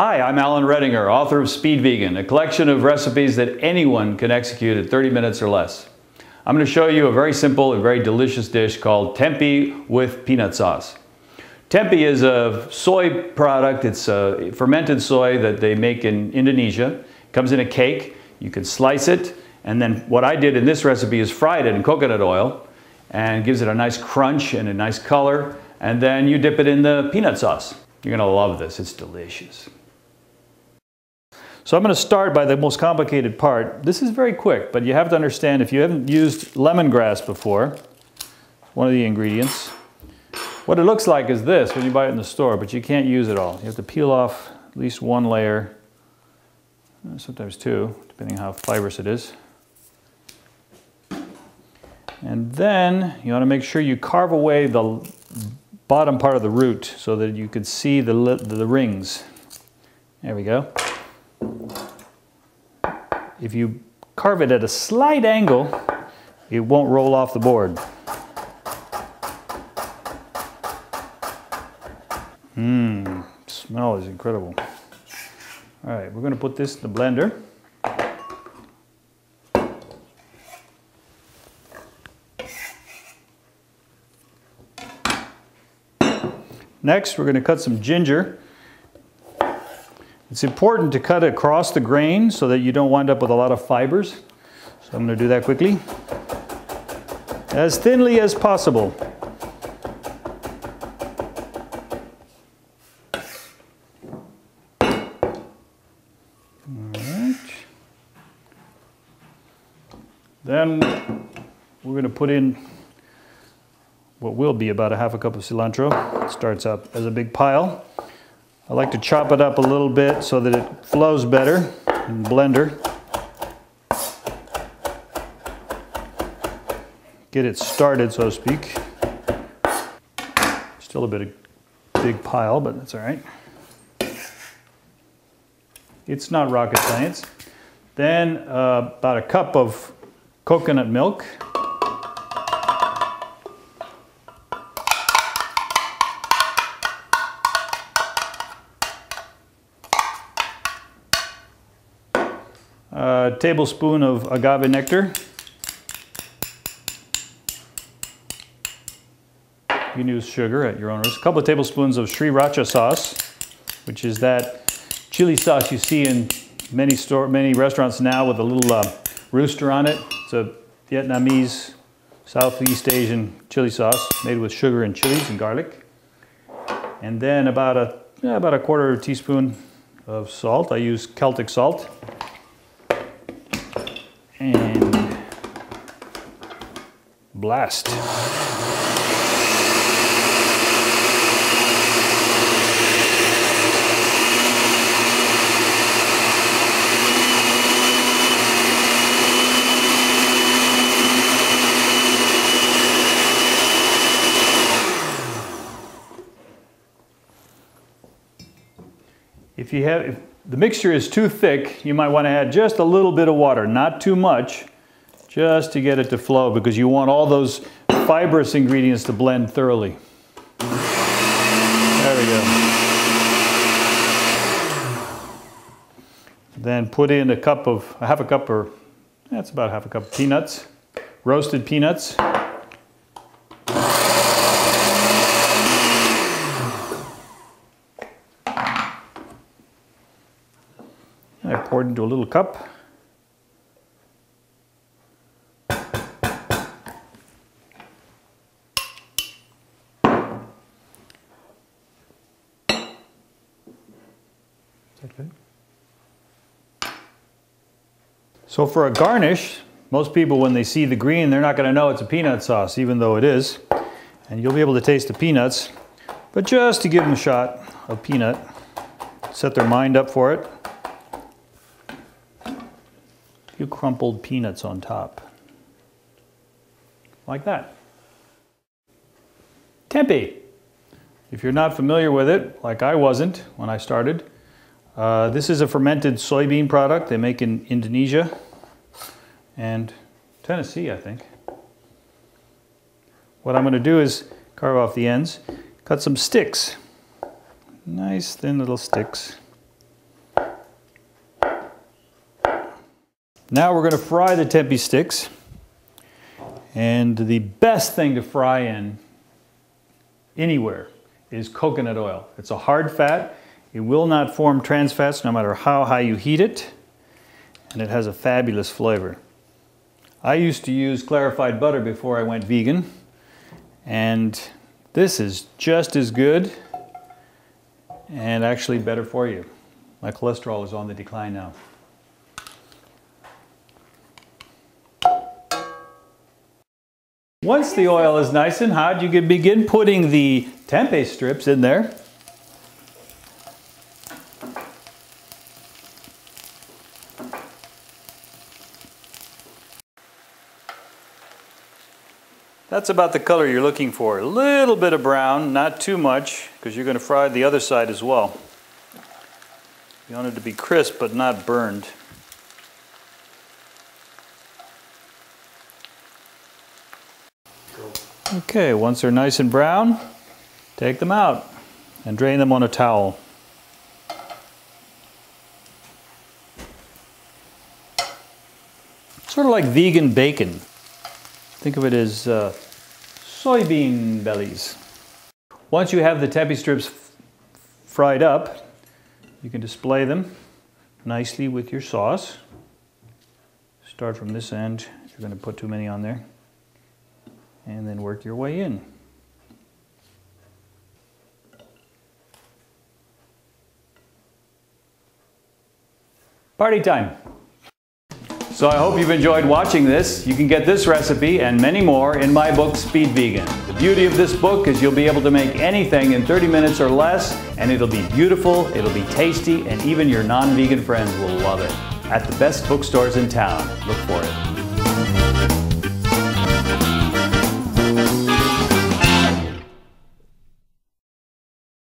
Hi, I'm Alan Roettinger, author of Speed Vegan, a collection of recipes that anyone can execute in 30 minutes or less. I'm going to show you a very simple and very delicious dish called tempeh with peanut sauce. Tempeh is a soy product. It's a fermented soy that they make in Indonesia. It comes in a cake. You can slice it, and then what I did in this recipe is fried it in coconut oil and gives it a nice crunch and a nice color, and then you dip it in the peanut sauce. You're going to love this. It's delicious. So I'm going to start by the most complicated part. This is very quick, but you have to understand if you haven't used lemongrass before, one of the ingredients, what it looks like is this when you buy it in the store, but you can't use it all. You have to peel off at least one layer, sometimes two, depending on how fibrous it is. And then you want to make sure you carve away the bottom part of the root so that you can see the, the rings. There we go. If you carve it at a slight angle, it won't roll off the board. Mmm, smell is incredible. All right, we're gonna put this in the blender. Next, we're gonna cut some ginger. It's important to cut across the grain so that you don't wind up with a lot of fibers. So I'm going to do that quickly. As thinly as possible. Then we're going to put in what will be about a half a cup of cilantro. It starts up as a big pile. I like to chop it up a little bit so that it flows better in blender. Get it started, so to speak. Still a bit of big pile, but that's all right. It's not rocket science. Then uh, about a cup of coconut milk. A tablespoon of agave nectar. You can use sugar at your own risk. A couple of tablespoons of sriracha sauce, which is that chili sauce you see in many store, many restaurants now with a little uh, rooster on it. It's a Vietnamese, Southeast Asian chili sauce made with sugar and chilies and garlic. And then about a, yeah, about a quarter teaspoon of salt. I use Celtic salt and blast. If you have, if the mixture is too thick, you might want to add just a little bit of water, not too much, just to get it to flow because you want all those fibrous ingredients to blend thoroughly. There we go. Then put in a cup of, a half a cup or, that's about half a cup of peanuts, roasted peanuts. Poured into a little cup. So for a garnish, most people when they see the green, they're not going to know it's a peanut sauce, even though it is. And you'll be able to taste the peanuts. But just to give them a shot of peanut, set their mind up for it few crumpled peanuts on top. Like that. Tempeh. If you're not familiar with it, like I wasn't when I started, uh, this is a fermented soybean product they make in Indonesia and Tennessee, I think. What I'm going to do is carve off the ends, cut some sticks. Nice thin little sticks. Now we're going to fry the tempeh sticks. And the best thing to fry in anywhere is coconut oil. It's a hard fat. It will not form trans fats no matter how high you heat it. And it has a fabulous flavor. I used to use clarified butter before I went vegan. And this is just as good and actually better for you. My cholesterol is on the decline now. Once the oil is nice and hot, you can begin putting the tempeh strips in there. That's about the color you're looking for. A little bit of brown, not too much, because you're going to fry the other side as well. You want it to be crisp but not burned. Okay, once they're nice and brown, take them out and drain them on a towel. Sort of like vegan bacon. Think of it as uh, soybean bellies. Once you have the tempeh strips fried up, you can display them nicely with your sauce. Start from this end. You're going to put too many on there and then work your way in. Party time! So I hope you've enjoyed watching this. You can get this recipe and many more in my book, Speed Vegan. The beauty of this book is you'll be able to make anything in 30 minutes or less, and it'll be beautiful, it'll be tasty, and even your non-vegan friends will love it. At the best bookstores in town. Look for it.